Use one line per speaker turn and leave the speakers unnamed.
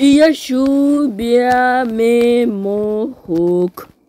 Yeshua me mohok.